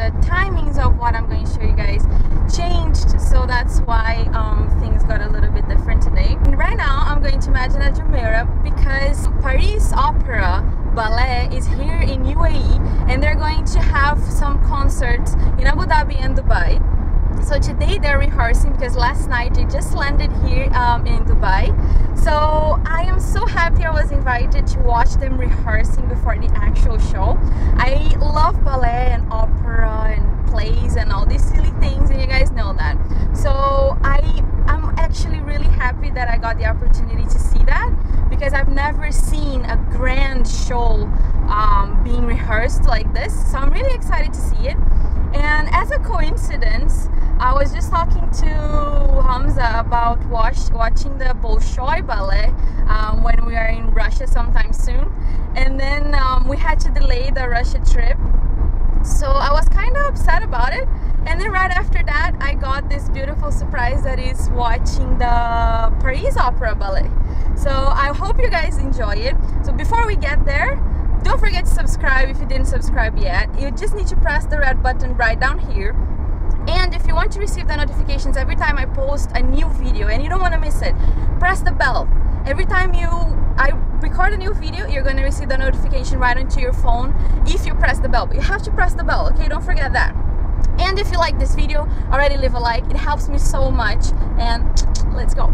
the timings of what I'm going to show you guys changed so that's why um, things got a little bit different today. And right now I'm going to Madinat Jumeirah because Paris Opera Ballet is here in UAE and they're going to have some concerts in Abu Dhabi and Dubai. So today they're rehearsing because last night they just landed here um, in Dubai. So I am so happy I was invited to watch them rehearsing before the actual show. I love ballet and opera and all these silly things and you guys know that so I am actually really happy that I got the opportunity to see that because I've never seen a grand show um, being rehearsed like this so I'm really excited to see it and as a coincidence I was just talking to Hamza about watch, watching the Bolshoi Ballet um, when we are in Russia sometime soon. And then um, we had to delay the Russia trip. So I was kind of upset about it. And then right after that, I got this beautiful surprise that is watching the Paris Opera Ballet. So I hope you guys enjoy it. So before we get there, don't forget to subscribe if you didn't subscribe yet. You just need to press the red button right down here and if you want to receive the notifications every time I post a new video and you don't want to miss it, press the bell. Every time you I record a new video, you're to receive the notification right onto your phone if you press the bell. But you have to press the bell, okay? Don't forget that. And if you like this video, already leave a like. It helps me so much. And let's go.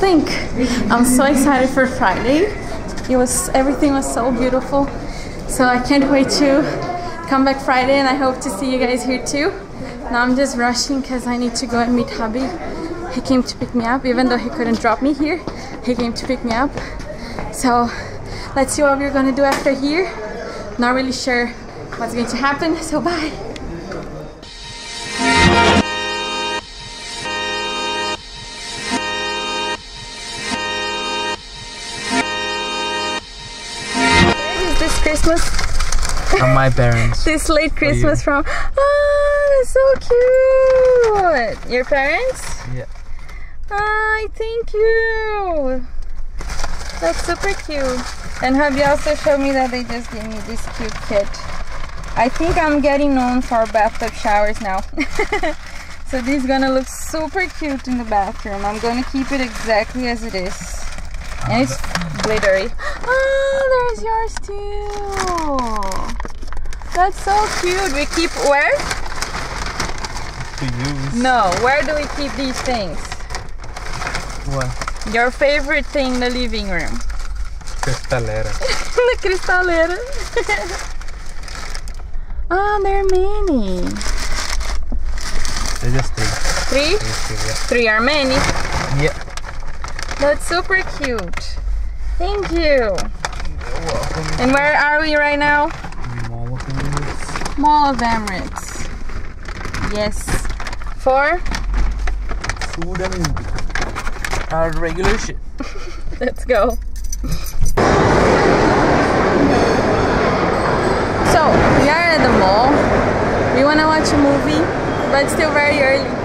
Think? I'm so excited for Friday. It was everything was so beautiful. So I can't wait to come back Friday and I hope to see you guys here too. Now I'm just rushing because I need to go and meet hubby. He came to pick me up even though he couldn't drop me here. He came to pick me up. So let's see what we're gonna do after here. Not really sure what's going to happen, so bye. From my parents. this late Christmas from oh that's so cute. Your parents? Yeah. Hi, thank you. That's super cute. And hubby also showed me that they just gave me this cute kit? I think I'm getting known for bathtub showers now. So this is gonna look super cute in the bathroom. I'm gonna keep it exactly as it is and it's glittery oh there's yours too that's so cute. We keep where? To use. No, where do we keep these things? What? Your favorite thing in the living room? Cristalera. the cristalera. ah, there are many. They're just three. Three? Just three, yeah. Three are many. Yeah. That's super cute. Thank you. And where are we right now? Mall of Emirates. Mall of Emirates. Yes. For? Food and our regular shit. Let's go. So, we are at the mall. We want to watch a movie, but it's still very early.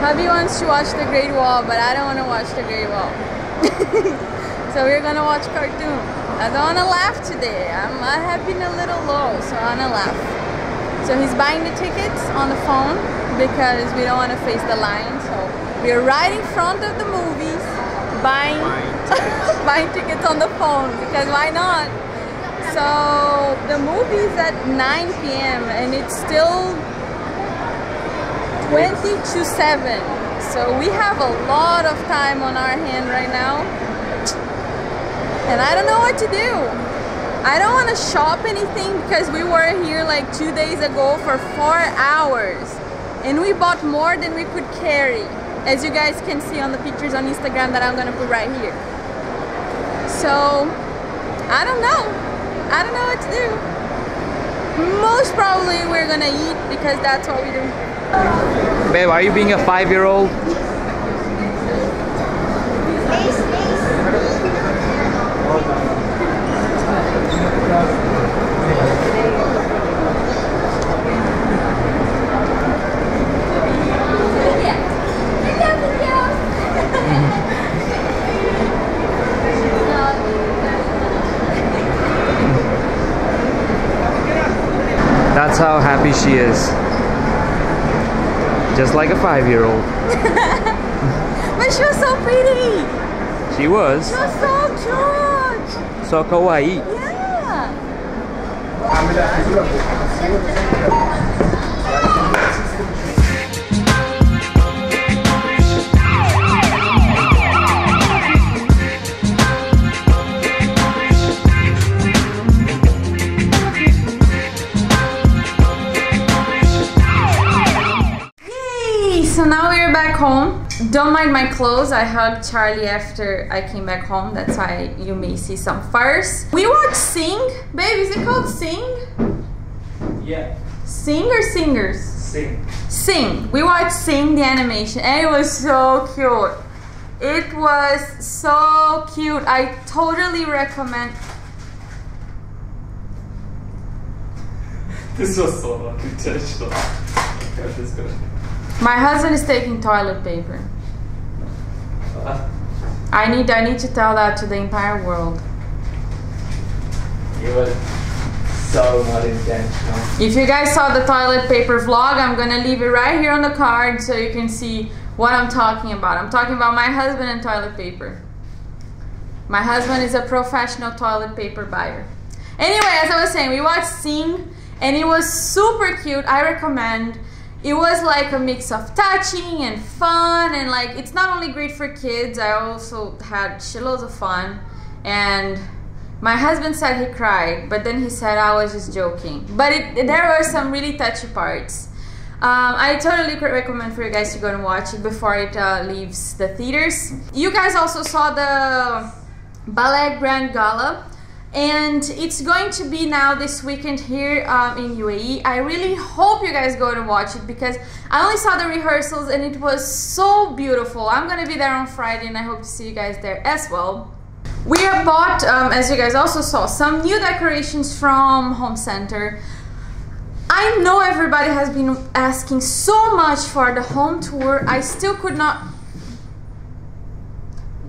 Hubby wants to watch The Great Wall, but I don't want to watch The Great Wall. so we're gonna watch cartoon. I don't want to laugh today. I'm, I'm having a little low, so I want to laugh. So he's buying the tickets on the phone because we don't want to face the line. So we're right in front of the movies, buying buying tickets on the phone because why not? So the movie's at 9 p.m. and it's still 20 to 7. So we have a lot of time on our hand right now. And I don't know what to do. I don't want to shop anything because we were here like two days ago for four hours. And we bought more than we could carry. As you guys can see on the pictures on Instagram that I'm going to put right here. So, I don't know. I don't know what to do. Most probably we're gonna eat because that's what we do. Babe, are you being a five-year-old? That's how happy she is. Just like a five-year-old. But she was so pretty. She was. She was so cute. So kawaii. Yeah. Home. Don't mind my clothes. I hugged Charlie after I came back home. That's why you may see some furs. We watched Sing. Babe, is it called Sing? Yeah. Sing or Singers? Sing. Sing. We watched Sing the animation and it was so cute. It was so cute. I totally recommend. This was so. God, this gonna. My husband is taking toilet paper. I need I need to tell that to the entire world. It was so not intentional. If you guys saw the toilet paper vlog, I'm gonna leave it right here on the card so you can see what I'm talking about. I'm talking about my husband and toilet paper. My husband is a professional toilet paper buyer. Anyway, as I was saying, we watched Sing and it was super cute. I recommend. It was like a mix of touching and fun and like it's not only great for kids i also had shitloads of fun. And my husband said he cried but then he said i was just joking. But it, there were some really touchy parts. Um, I totally recommend for you guys to go and watch it before it uh, leaves the theaters. You guys also saw the Ballet Grand Gala and it's going to be now this weekend here um, in UAE. I really hope you guys go and watch it because I only saw the rehearsals and it was so beautiful. I'm gonna be there on Friday and I hope to see you guys there as well. We have bought, um, as you guys also saw, some new decorations from Home Center. I know everybody has been asking so much for the home tour. I still could not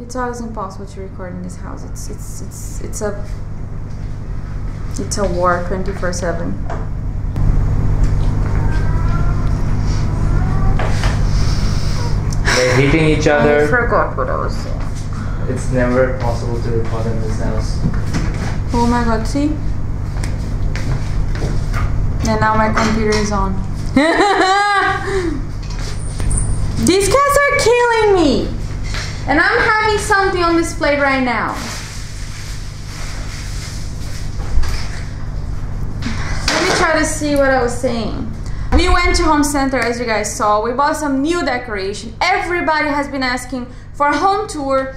it's always impossible to record in this house. It's it's it's it's a it's a war 24 7. They're hitting each other. I forgot what I was saying. It's never possible to record in this house. Oh my god, see? And now my computer is on. These cats are killing me! And I'm having plate right now. Let me try to see what I was saying. We went to Home Center as you guys saw. We bought some new decoration. Everybody has been asking for a home tour.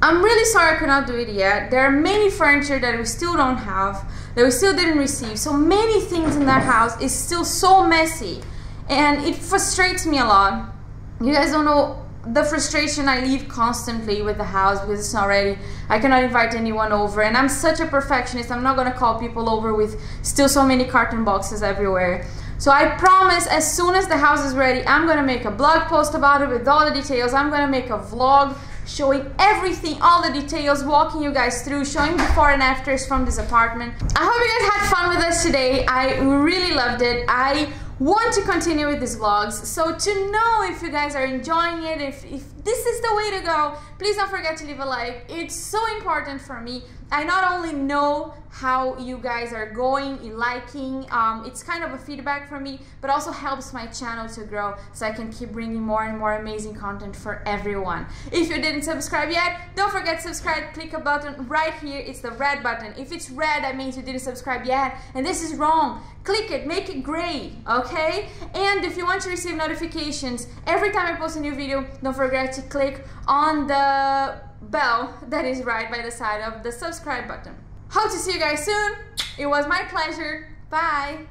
I'm really sorry I could not do it yet. There are many furniture that we still don't have, that we still didn't receive. So many things in that house is still so messy. And it frustrates me a lot. You guys don't know the frustration I leave constantly with the house because it's not ready. I cannot invite anyone over, and I'm such a perfectionist. I'm not gonna call people over with still so many carton boxes everywhere. So I promise as soon as the house is ready, I'm gonna make a blog post about it with all the details. I'm gonna make a vlog showing everything, all the details, walking you guys through, showing before and afters from this apartment. I hope you guys had fun with us today. I really loved it. I want to continue with these vlogs. So to know if you guys are enjoying it, if, if this is the way to go, please don't forget to leave a like. It's so important for me. I not only know how you guys are going, liking, um, it's kind of a feedback for me, but also helps my channel to grow so I can keep bringing more and more amazing content for everyone. If you didn't subscribe yet, don't forget to subscribe, click a button right here, it's the red button. If it's red, that means you didn't subscribe yet, and this is wrong. Click it, make it gray, okay? And if you want to receive notifications every time I post a new video, don't forget to click on the bell that is right by the side of the subscribe button. Hope to see you guys soon. It was my pleasure. Bye.